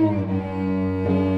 Música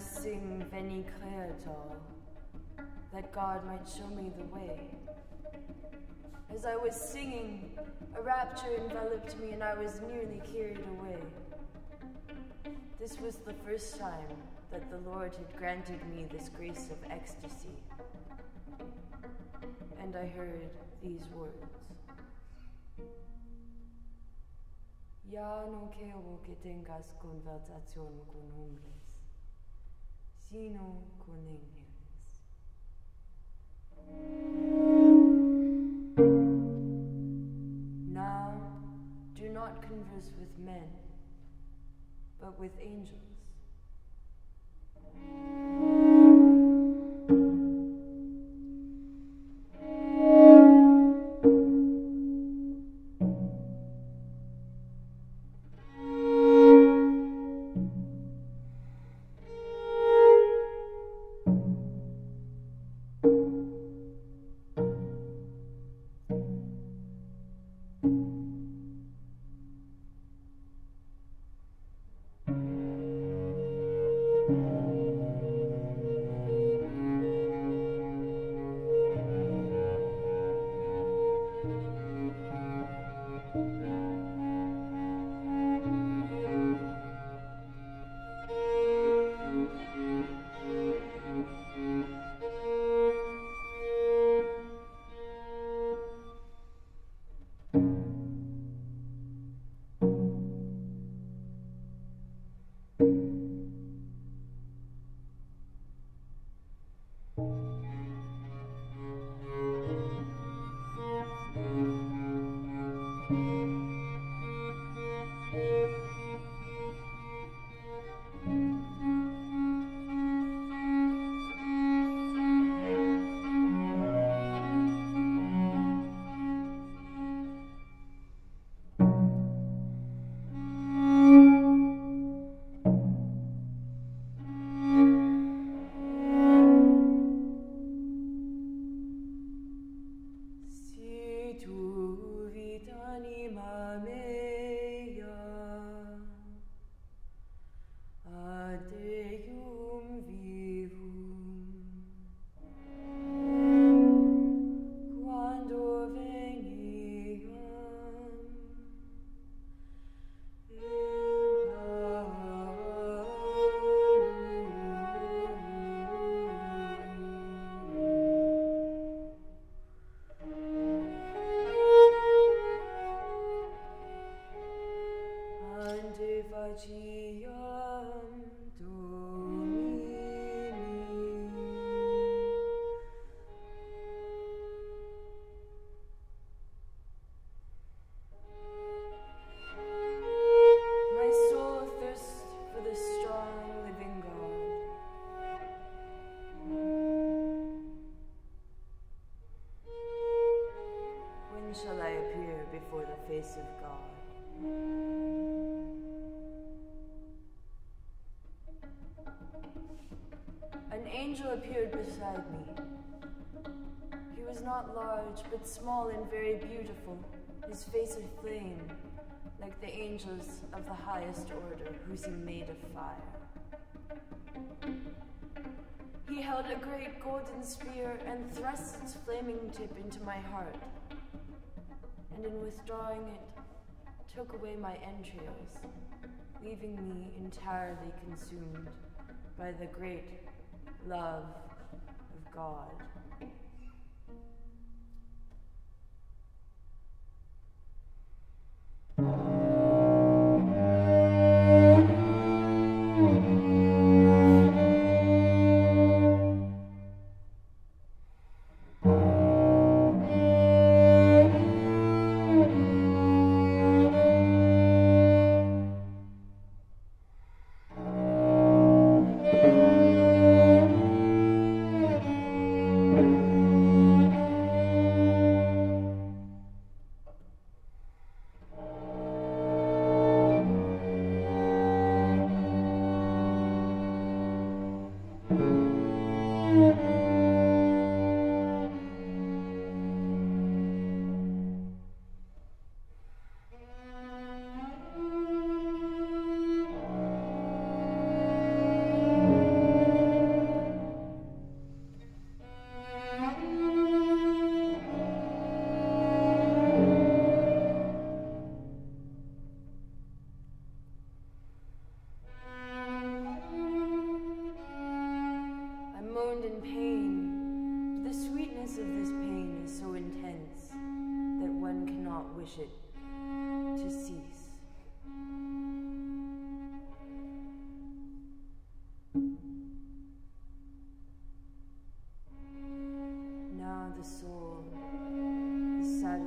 Sing Veni Creator, that God might show me the way. As I was singing, a rapture enveloped me and I was nearly carried away. This was the first time that the Lord had granted me this grace of ecstasy. And I heard these words. Ya quiero que tengas conversación con hombres, ángeles. Now, do not converse with men, but with angels. Angel appeared beside me. He was not large, but small and very beautiful, his face aflame, like the angels of the highest order, whose he made of fire. He held a great golden spear and thrust its flaming tip into my heart, and in withdrawing it, took away my entrails, leaving me entirely consumed by the great love of God.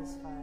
Satisfied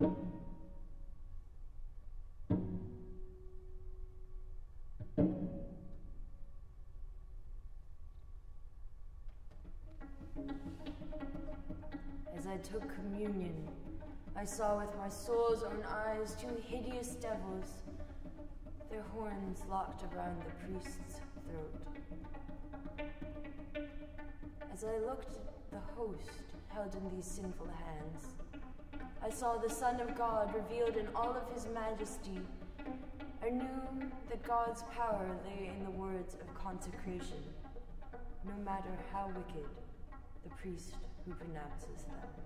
As I took communion, I saw with my soul's own eyes two hideous devils, their horns locked around the priest's throat. As I looked at the host held in these sinful hands, I saw the Son of God revealed in all of his majesty. I knew that God's power lay in the words of consecration, no matter how wicked the priest who pronounces them.